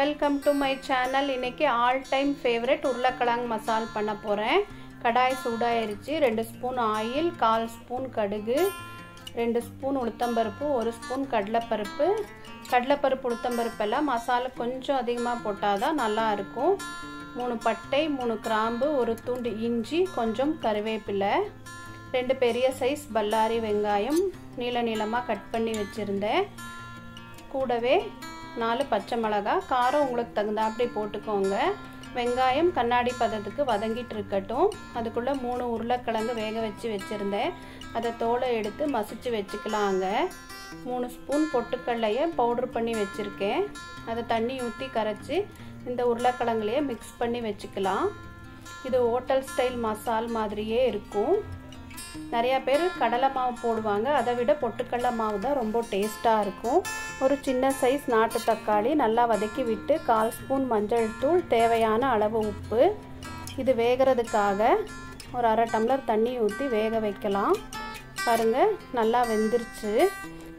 Welcome to my channel இன்றைக்கி all time favourite உருளைக்கிழங்கு மசால் பண்ண போகிறேன் கடாய் சூடாயிருச்சு. ரெண்டு ஸ்பூன் ஆயில் கால் ஸ்பூன் கடுகு ரெண்டு ஸ்பூன் உளுத்தம்பருப்பு ஒரு ஸ்பூன் கடலைப்பருப்பு. கடலைப்பருப்பு உளுத்தம்பருப்பெல்லாம் மசாலா கொஞ்சம் அதிகமாக போட்டால் தான் நல்லா இருக்கும். மூணு பட்டை மூணு கிராம்பு ஒரு துண்டு இஞ்சி கொஞ்சம் கருவேப்பிலை ரெண்டு பெரிய சைஸ் பல்லாரி வெங்காயம் நீள நீளமாக கட் பண்ணி வச்சுருந்தேன். கூடவே நாலு பச்சை மிளகா காரம் உங்களுக்கு தகுந்தாப்படி போட்டுக்கோங்க. வெங்காயம் கண்ணாடி பதத்துக்கு வதங்கிட்டு இருக்கட்டும். அதுக்குள்ளே மூணு உருளைக்கிழங்கு வேக வச்சு வச்சுருந்தேன். அதை தோலை எடுத்து மசிச்சு வச்சுக்கலாங்க. மூணு ஸ்பூன் பொட்டுக்கடலையை பவுட்ரு பண்ணி வச்சுருக்கேன். அதை தண்ணி ஊற்றி கரைச்சி இந்த உருளைக்கிழங்குலையே மிக்ஸ் பண்ணி வச்சுக்கலாம். இது ஹோட்டல் ஸ்டைல் மசால் மாதிரியே இருக்கும். நிறையா பேர் கடலை மாவு போடுவாங்க. அதை விட பொட்டுக்கடலை மாவு தான் ரொம்ப டேஸ்ட்டாக இருக்கும். ஒரு சின்ன சைஸ் நாட்டு தக்காளி நல்லா வதக்கி விட்டு கால் ஸ்பூன் மஞ்சள் தூள் தேவையான அளவு உப்பு. இது வேகிறதுக்காக ஒரு அரை டம்ளர் தண்ணி ஊற்றி வேக வைக்கலாம். பாருங்கள் நல்லா வெந்துருச்சு.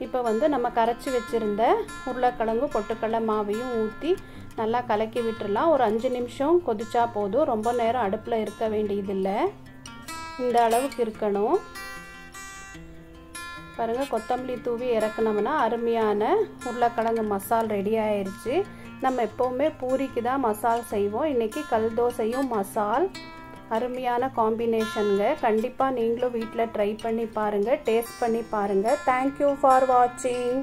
இப்போ வந்து நம்ம கரைச்சி வச்சுருந்த உருளைக்கிழங்கு பொட்டுக்கடலை மாவையும் ஊற்றி நல்லா கலக்கி விட்டுடலாம் ஒரு அஞ்சு நிமிஷம் கொதிச்சா போதும். ரொம்ப நேரம் அடுப்பில் இருக்க வேண்டியதில்லை. இந்த அளவுக்கு இருக்கணும். பாருங்கள் கொத்தமல்லி தூவி இறக்குனோம்னா அருமையான உருளைக்கிழங்கு மசால் ரெடி ஆயிடுச்சு நம்ம எப்போவுமே பூரிக்கு தான் மசால் செய்வோம். இன்றைக்கி கல் தோசையும் மசால். அருமையான காம்பினேஷனுங்க கண்டிப்பாக நீங்களும் வீட்டில் ட்ரை பண்ணி பாருங்கள் டேஸ்ட் பண்ணி பாருங்கள் தேங்க்யூ ஃபார் வாட்சிங்